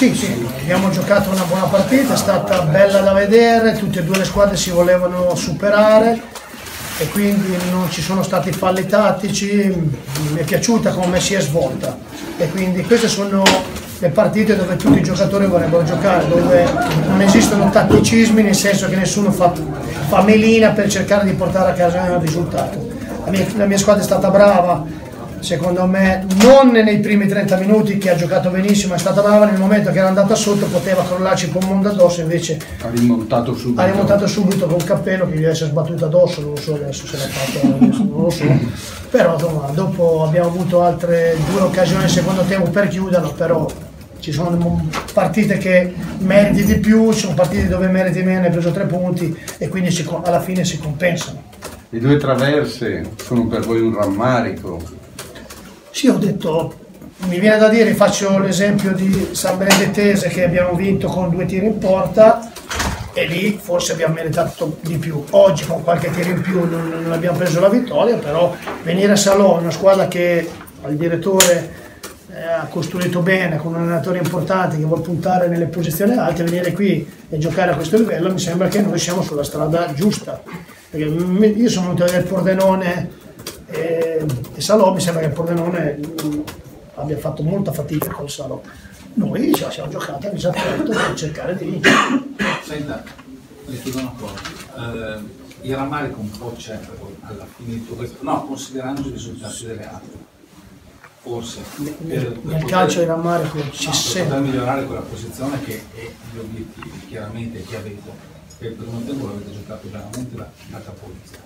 Sì, sì, abbiamo giocato una buona partita, è stata bella da vedere, tutte e due le squadre si volevano superare e quindi non ci sono stati falli tattici, mi è piaciuta come si è svolta e quindi queste sono le partite dove tutti i giocatori vorrebbero giocare, dove non esistono tatticismi nel senso che nessuno fa, fa melina per cercare di portare a casa il risultato. La mia, la mia squadra è stata brava, secondo me non nei primi 30 minuti che ha giocato benissimo, è stata brava nel momento che era andata sotto, poteva crollarci un po' mondo addosso, invece ha rimontato subito. Ha rimontato subito col cappello che gli deve essere sbattuto addosso, non so adesso se l'ha fatto, non lo so. Però insomma, dopo abbiamo avuto altre due occasioni nel secondo tempo per chiuderlo, però ci sono partite che meriti di più, ci sono partite dove meriti meno, hai preso tre punti e quindi si, alla fine si compensano. Le due traverse sono per voi un rammarico? Sì, ho detto, mi viene da dire, faccio l'esempio di San Benedettese che abbiamo vinto con due tiri in porta e lì forse abbiamo meritato di più. Oggi con qualche tiro in più non, non abbiamo preso la vittoria, però venire a Salò, una squadra che al direttore eh, ha costruito bene, con un allenatore importante che vuole puntare nelle posizioni alte, venire qui e giocare a questo livello mi sembra che noi siamo sulla strada giusta. Perché io sono venuto a vedere Pordenone e, e Salò, mi sembra che il Pordenone mm, abbia fatto molta fatica col Salò. Noi ce la siamo giocata a disattetto per cercare di vincere. Senta, le chiedo una cosa. Eh, il rammarico un po' c'è alla fine di tutto questo, no, considerando i risultati delle altre forse per, per nel calcio di rammarico ci no, sempre per migliorare quella posizione che è gli obiettivi chiaramente che avete per il primo tempo l'avete giocato veramente la, la capolizza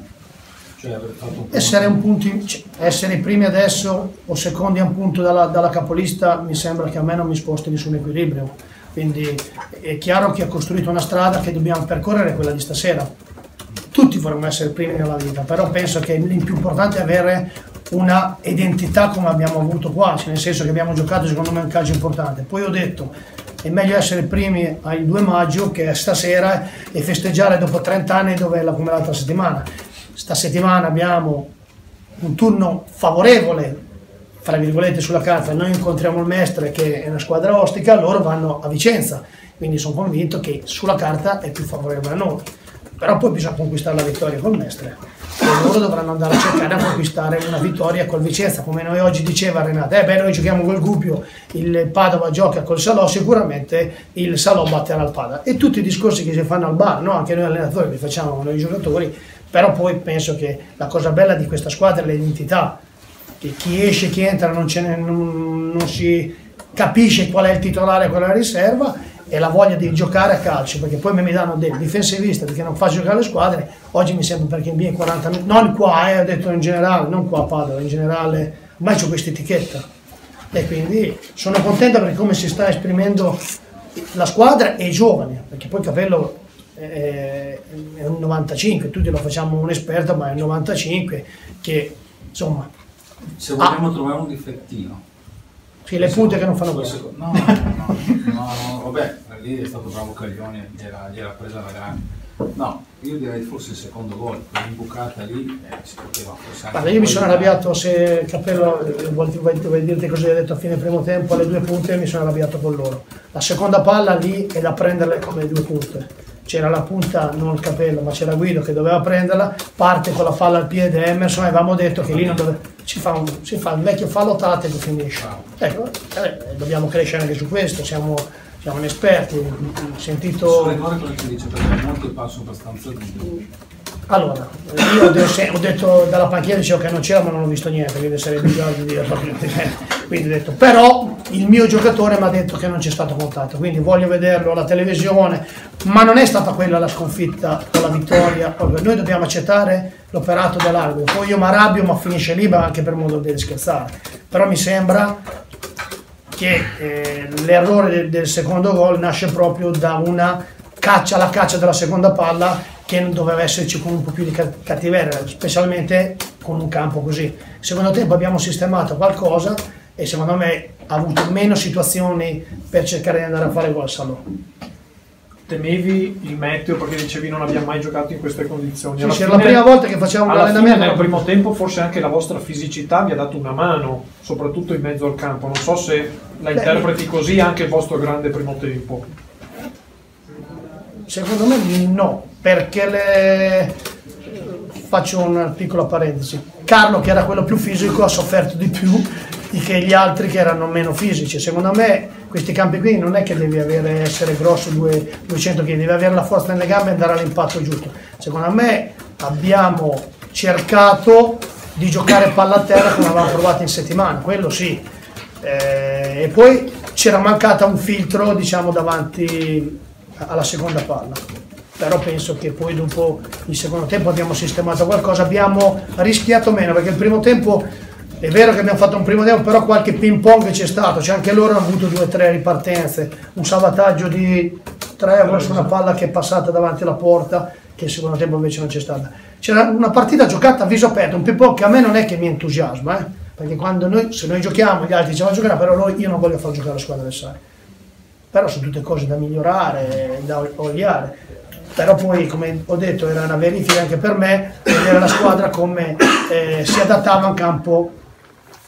cioè un essere, un punto in, cioè, essere primi adesso o secondi a un punto dalla, dalla capolista mi sembra che a me non mi sposti nessun equilibrio quindi è chiaro che ha costruito una strada che dobbiamo percorrere quella di stasera tutti vorremmo essere primi nella vita però penso che il più importante è avere una identità come abbiamo avuto qua, cioè nel senso che abbiamo giocato secondo me un calcio importante. Poi ho detto è meglio essere primi al 2 maggio che stasera e festeggiare dopo 30 anni dove è la, come l'altra settimana. Sta settimana abbiamo un turno favorevole, fra virgolette, sulla carta. Noi incontriamo il Mestre che è una squadra ostica, loro vanno a Vicenza. Quindi sono convinto che sulla carta è più favorevole a noi. Però poi bisogna conquistare la vittoria col Mestre e loro dovranno andare a cercare a conquistare una vittoria col Vicenza, come noi oggi diceva Renata, eh beh noi giochiamo col Gubbio, il Padova gioca col Salò, sicuramente il Salò batterà il Padova. E tutti i discorsi che si fanno al bar, no? anche noi allenatori li facciamo noi giocatori, però poi penso che la cosa bella di questa squadra è l'identità, che chi esce, chi entra non, ne, non, non si capisce qual è il titolare qual è la riserva e la voglia di giocare a calcio, perché poi mi danno del difensivista perché non faccio giocare le squadre, oggi mi sembra perché in B 40 minuti, non qua, eh, ho detto in generale, non qua a Padova, in generale, ormai ho questa etichetta. E quindi sono contento perché come si sta esprimendo la squadra e i giovani, perché poi Capello è, è un 95, tutti lo facciamo un esperto, ma è un 95 che insomma... Se vogliamo ah, trovare un difettino sì, le punte che non fanno gol. No, no, no, no, vabbè, lì è stato bravo Caglioni, gliela, gliela presa la grande. No, io direi forse il secondo gol, quell'imbucata lì eh, si poteva forse Guarda, io mi sono arrabbiato se Cappello vuoi, vuoi dirti cosa hai detto a fine primo tempo, alle due punte mi sono arrabbiato con loro. La seconda palla lì è da prenderle come due punte c'era la punta, non il capello, ma c'era Guido che doveva prenderla, parte con la falla al piede Emerson e avevamo detto che lì non dove, si, fa un, si fa il vecchio fallo tattico finisce. Ecco, eh, dobbiamo crescere anche su questo, siamo, siamo inesperti, sentito... Sono quello che dice perché molti passo abbastanza di allora, io ho detto dalla panchina dicevo che non c'era ma non ho visto niente, quindi sarebbe già di dire quindi ho detto, però il mio giocatore mi ha detto che non c'è stato contatto, quindi voglio vederlo alla televisione, ma non è stata quella la sconfitta o la vittoria, noi dobbiamo accettare l'operato dell'arbitro, poi io mi arrabbio ma finisce lì anche per modo di scherzare, però mi sembra che eh, l'errore del, del secondo gol nasce proprio da una caccia, la caccia della seconda palla che non doveva esserci con un po' più di cattiveria, specialmente con un campo così. Secondo tempo abbiamo sistemato qualcosa e secondo me ha avuto meno situazioni per cercare di andare a fare gol Salò. Temevi il meteo perché dicevi non abbiamo mai giocato in queste condizioni. Sì, era la prima volta che facevamo un allenamento. Nel primo tempo forse anche la vostra fisicità vi ha dato una mano, soprattutto in mezzo al campo. Non so se la interpreti così anche il vostro grande primo tempo? Secondo me no, perché le... faccio una piccola parentesi. Carlo, che era quello più fisico, ha sofferto di più di che gli altri che erano meno fisici. Secondo me questi campi qui non è che devi avere, essere grosso due- 200 kg, devi avere la forza nelle gambe e andare all'impatto giusto. Secondo me abbiamo cercato di giocare palla a terra come avevamo provato in settimana, quello sì. Eh, e poi c'era mancata un filtro diciamo davanti alla seconda palla. Però penso che poi dopo il secondo tempo abbiamo sistemato qualcosa. Abbiamo rischiato meno perché il primo tempo è vero che abbiamo fatto un primo tempo però qualche ping pong c'è stato. Cioè anche loro hanno avuto due o tre ripartenze. Un salvataggio di tre euro una palla che è passata davanti alla porta che il secondo tempo invece non c'è stata. C'era una partita giocata a viso aperto un ping pong che a me non è che mi entusiasma eh? perché quando noi, se noi giochiamo gli altri diciamo giocare però io non voglio far giocare la squadra avversaria però sono tutte cose da migliorare, da oliare. Però poi, come ho detto, era una verifica anche per me vedere la squadra come eh, si adattava a un campo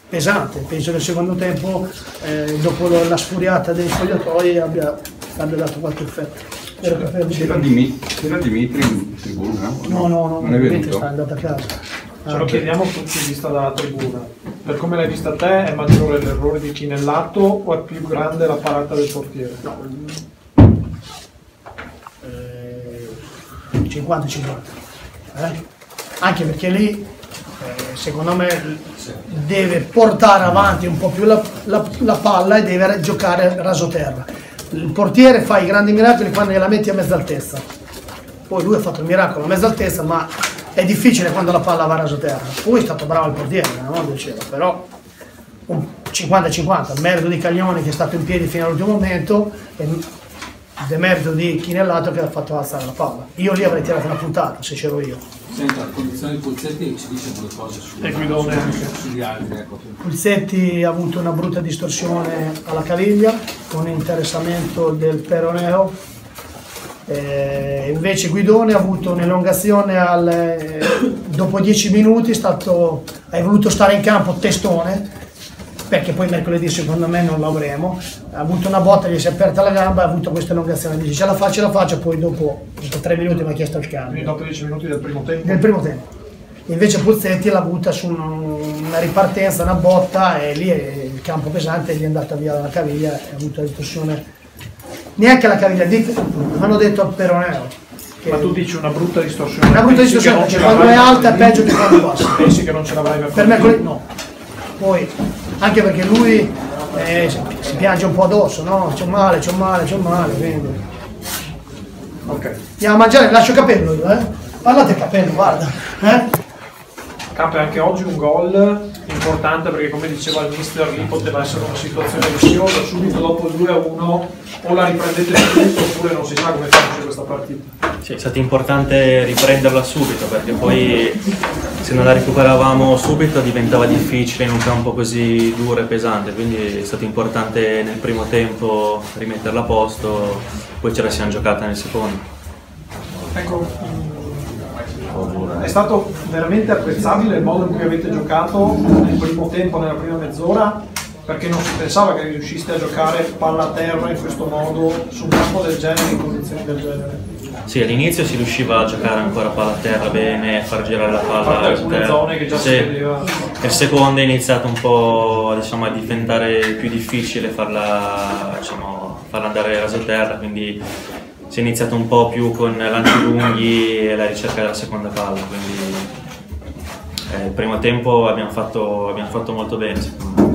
pesante. Penso che il secondo tempo, eh, dopo la sfuriata dei spogliatoi, abbia, abbia dato qualche effetto. Per- C'era, Dimi- c'era Dimitri in tribuna? o No, no, no, Non è Dimitri venuto? sta andato a casa. Ce lo Ah, chiediamo tutti vista dalla tribuna. Per come l'hai vista te, è maggiore l'errore di chi nell'atto o è più grande la parata del portiere? eh, 50-50. eh? Anche perché lì, eh, secondo me, deve portare avanti un po' più la, la- la palla e deve giocare rasoterra. Il portiere fa i grandi miracoli quando gliela metti a mezza altezza. Poi lui ha fatto il miracolo a mezza altezza, ma è difficile quando la palla va a rasoterra. Poi è stato bravo il portiere, non diceva, però un 50-50, il merito di Caglioni che è stato in piedi fino all'ultimo momento e il demerito di Chinellato che ha fatto alzare la palla. Io lì avrei tirato una puntata se c'ero io. Senta, la condizione di Pulzetti ci dice due cose su, su- sugli altri. Ecco. Pulsetti ha avuto una brutta distorsione alla caviglia con interessamento del peroneo. Eh, invece Guidone ha avuto un'elongazione al, eh, dopo 10 minuti, stato, hai voluto stare in campo testone, perché poi mercoledì secondo me non l'avremo. Ha avuto una botta, gli si è aperta la gamba, ha avuto questa elongazione, dice ce la faccio, ce la faccio, poi dopo, dopo 3 minuti mi ha chiesto il Quindi cambio dopo 10 minuti del primo tempo. nel primo tempo. Invece Puzzetti l'ha avuta su un- una ripartenza, una botta e lì è- il campo pesante gli è andata via la caviglia e ha avuto la distorsione. Neanche la caviglia, di- hanno detto peroneo. che- Ma tu dici una brutta distorsione. Una brutta distorsione, ce quando è alta è peggio di quando bassa. Pensi che non ce l'avrai Per mercoledì? me no. Poi, anche perché lui eh, si piange un po' addosso, no? C'ho male, c'ho male, c'ho male, quindi. Ok. Andiamo a mangiare, lascio capello io, eh? Parlate il capello, guarda. Eh? Campe anche oggi un gol importante perché come diceva il mister lì poteva essere una situazione rischiosa, subito dopo il 2-1 o la riprendete subito oppure non si sa come finisce questa partita. Sì, è stato importante riprenderla subito perché poi se non la recuperavamo subito diventava difficile in un campo così duro e pesante, quindi è stato importante nel primo tempo rimetterla a posto, poi ce la siamo giocata nel secondo. Ecco, è stato veramente apprezzabile il modo in cui avete giocato nel primo tempo, nella prima mezz'ora, perché non si pensava che riusciste a giocare palla a terra in questo modo su un campo del genere, in condizioni del genere. Sì, all'inizio si riusciva a giocare ancora palla a terra bene, a far girare la A palla. parte alcune per- zone che già si Sì. vedeva. Il secondo è iniziato un po' diciamo, a diventare più difficile farla, diciamo, farla andare raso terra, quindi si è iniziato un po' più con lanci lunghi e la ricerca della seconda palla. Quindi eh, il primo tempo abbiamo fatto, abbiamo fatto molto bene secondo me.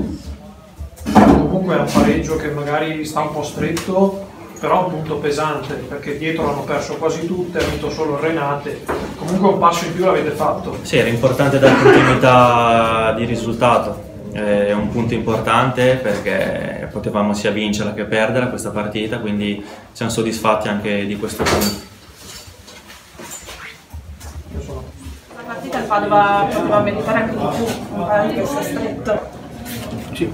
Comunque è un pareggio che magari sta un po' stretto, però un punto pesante, perché dietro hanno perso quasi tutte, ha vinto solo Renate. Comunque un passo in più l'avete fatto. Sì, era importante dare continuità di risultato. È un punto importante perché potevamo sia vincerla che perderla questa partita, quindi siamo soddisfatti anche di questo punto. La partita il Padova poteva meritare anche di più, un sta stretto. Sì,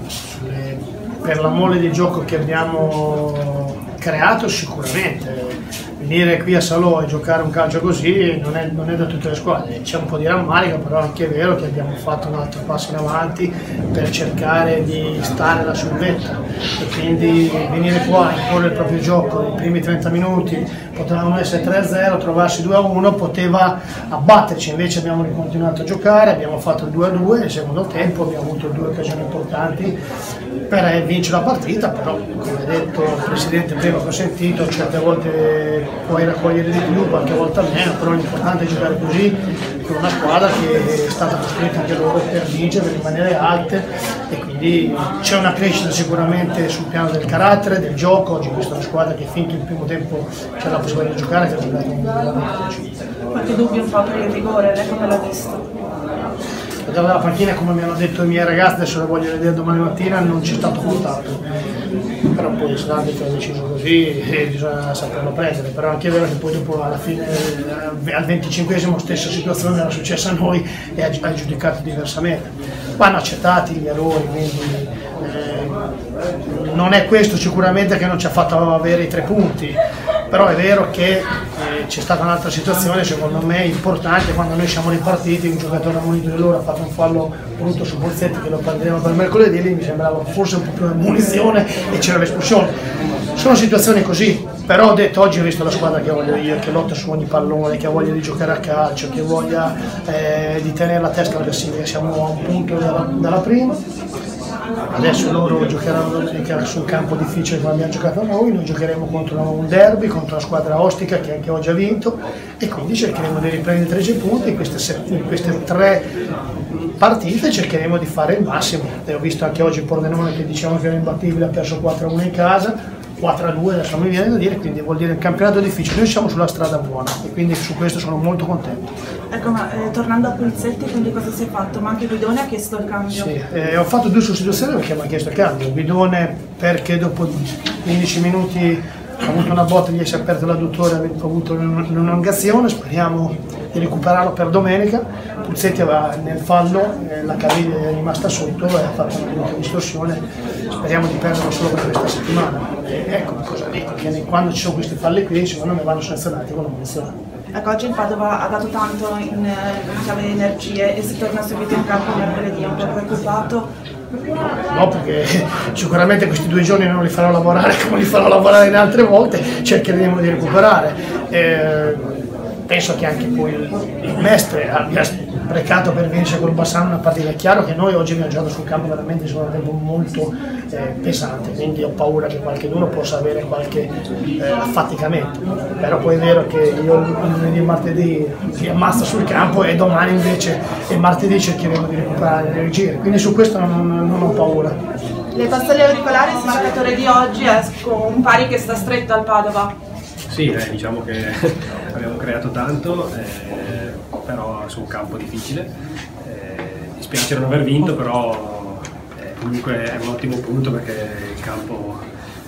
per la mole di gioco che abbiamo creato sicuramente. Venire qui a Salò e giocare un calcio così non è, non è da tutte le squadre. C'è un po' di rammarico, però anche è vero che abbiamo fatto un altro passo in avanti per cercare di stare là sul vetta. e quindi venire qua imporre il proprio gioco nei primi 30 minuti, potevamo essere 3-0, trovarsi 2-1, poteva abbatterci, invece abbiamo continuato a giocare, abbiamo fatto il 2-2 nel secondo tempo, abbiamo avuto due occasioni importanti per vincere la partita, però come detto il Presidente prima che ho sentito, certe volte puoi raccogliere di più, qualche volta meno, però l'importante è giocare così con una squadra che è stata costruita anche loro per vincere, per rimanere alte e quindi c'è una crescita sicuramente sul piano del carattere, del gioco, oggi questa è una squadra che finito il primo tempo c'è la possibilità di giocare, che ha giocato un buon Qualche dubbio un po' per il rigore, lei come l'ha visto? dalla panchina come mi hanno detto i miei ragazzi, adesso lo voglio vedere domani mattina, non c'è stato contatto. Però poi se l'arbitro ha deciso così eh, bisogna saperlo prendere, però anche è vero che poi dopo alla fine eh, al 25esimo stessa situazione era successa a noi e ha giudicato diversamente. Vanno accettati gli errori, quindi eh, non è questo sicuramente che non ci ha fatto avere i tre punti, però è vero che eh, c'è stata un'altra situazione secondo me importante quando noi siamo ripartiti un giocatore ammonito di loro ha fatto un fallo brutto su Bozzetti che lo prenderemo per mercoledì lì mi sembrava forse un po' più munizione e c'era l'espulsione. Sono situazioni così però ho detto oggi ho visto la squadra che voglio io che lotta su ogni pallone che ha voglia di giocare a calcio che voglia eh, di tenere la testa alla classifica siamo a un punto dalla, dalla prima adesso loro giocheranno domenica su un campo difficile come abbiamo giocato noi, noi giocheremo contro un derby, contro una squadra ostica che anche oggi ha vinto e quindi cercheremo di riprendere 13 punti in queste, in queste tre partite cercheremo di fare il massimo. Ho visto anche oggi il Pordenone che diciamo che era imbattibile, ha perso 4-1 in casa, 4-2 adesso mi viene da dire, quindi vuol dire il campionato difficile, noi siamo sulla strada buona e quindi su questo sono molto contento. Ecco, ma eh, tornando a Pulizzetti, quindi cosa si è fatto? Ma anche Guidone ha chiesto il cambio? Sì, eh, ho fatto due sostituzioni perché mi ha chiesto il cambio. Guidone perché dopo 15 minuti ha avuto una botta, gli si è aperto l'adduttore, ha avuto un'elongazione, speriamo di recuperarlo per domenica. Puzzetti aveva nel fallo, eh, la caviglia è rimasta sotto e ha fatto una brutta distorsione, speriamo di perderlo solo per questa settimana. E ecco cosa dico, che quando ci sono questi falli qui secondo me vanno sanzionati con la munizione. Ecco, oggi il Padova ha dato tanto in, in chiave di energie e si torna subito in campo mercoledì, un po' preoccupato. No, perché sicuramente questi due giorni non li farò lavorare come li farò lavorare in altre volte, cercheremo di recuperare. Eh, penso che anche poi il Mestre abbia sprecato per vincere col Bassano una partita. È chiaro che noi oggi abbiamo giocato sul campo veramente in un tempo molto eh, pesante, quindi ho paura che qualche uno possa avere qualche eh, affaticamento. Però poi è vero che io lunedì e martedì mi ammazzo sul campo e domani invece e martedì cercheremo di recuperare le energie. Quindi su questo non, non ho paura. Le pastelle auricolari, il marcatore di oggi è un pari che sta stretto al Padova. Sì, eh, diciamo che abbiamo creato tanto, eh, però su un campo difficile. Eh, dispiace non aver vinto, però eh, comunque è un ottimo punto perché il campo,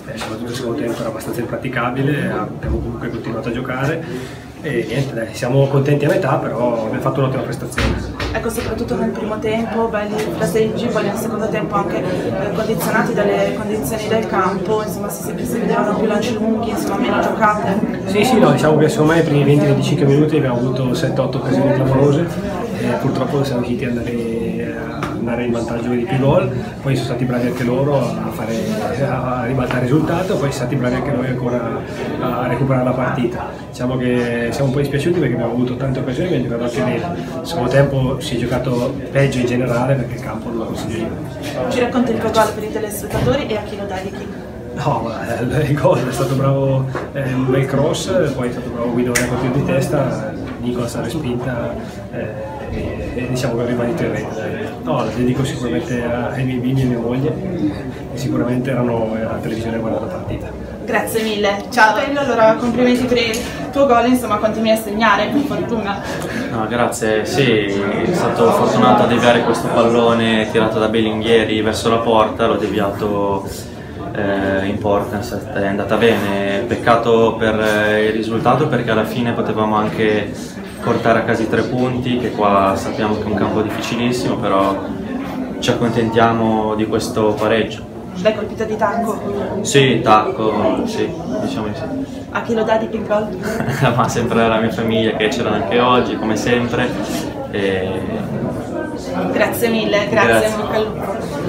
eh, soprattutto nel secondo tempo, era abbastanza impraticabile, abbiamo comunque continuato a giocare e niente, dai, siamo contenti a metà, però abbiamo fatto un'ottima prestazione. Ecco, soprattutto nel primo tempo, belli riflessi, poi nel secondo tempo anche eh, condizionati dalle condizioni del campo, insomma si, si vedevano più lanci lunghi, insomma meno giocate. Sì, sì, no, diciamo che secondo me nei primi 20-25 minuti abbiamo avuto 7-8 occasioni clamorose, e purtroppo siamo riusciti ad andare a andare in vantaggio di più gol, poi sono stati bravi anche loro a, fare, a ribaltare il risultato, poi siamo stati bravi anche noi ancora a recuperare la partita. Diciamo che siamo un po' dispiaciuti perché abbiamo avuto tante occasioni, abbiamo giocato anche bene. Nel secondo tempo si è giocato peggio in generale perché il campo non lo consigliamo. Ci racconti il tuo gol per i telespettatori e a chi lo dedichi? No, il gol è stato bravo, eh, un bel cross, poi è stato bravo Guido a colpire di testa, Nicolas ha respinta. Eh, e, e diciamo che ho rimanito in rete. No, la dedico sicuramente ai miei bimbi e a mia moglie che sicuramente erano alla televisione a guardare la partita. Grazie mille. Ciao Pello, allora complimenti per il tuo gol, insomma continui a segnare, per fortuna. No, grazie, sì, sono stato fortunato a deviare questo pallone tirato da Bellinghieri verso la porta, l'ho deviato eh, in porta, è andata bene, peccato per eh, il risultato perché alla fine potevamo anche portare a casa i tre punti, che qua sappiamo che è un campo difficilissimo, però ci accontentiamo di questo pareggio. L'hai colpito di tacco? Sì, tacco, sì, diciamo di sì. A chi lo dà di pick goal? Ma sempre alla mia famiglia che c'erano anche oggi, come sempre. E... Grazie mille, grazie, grazie.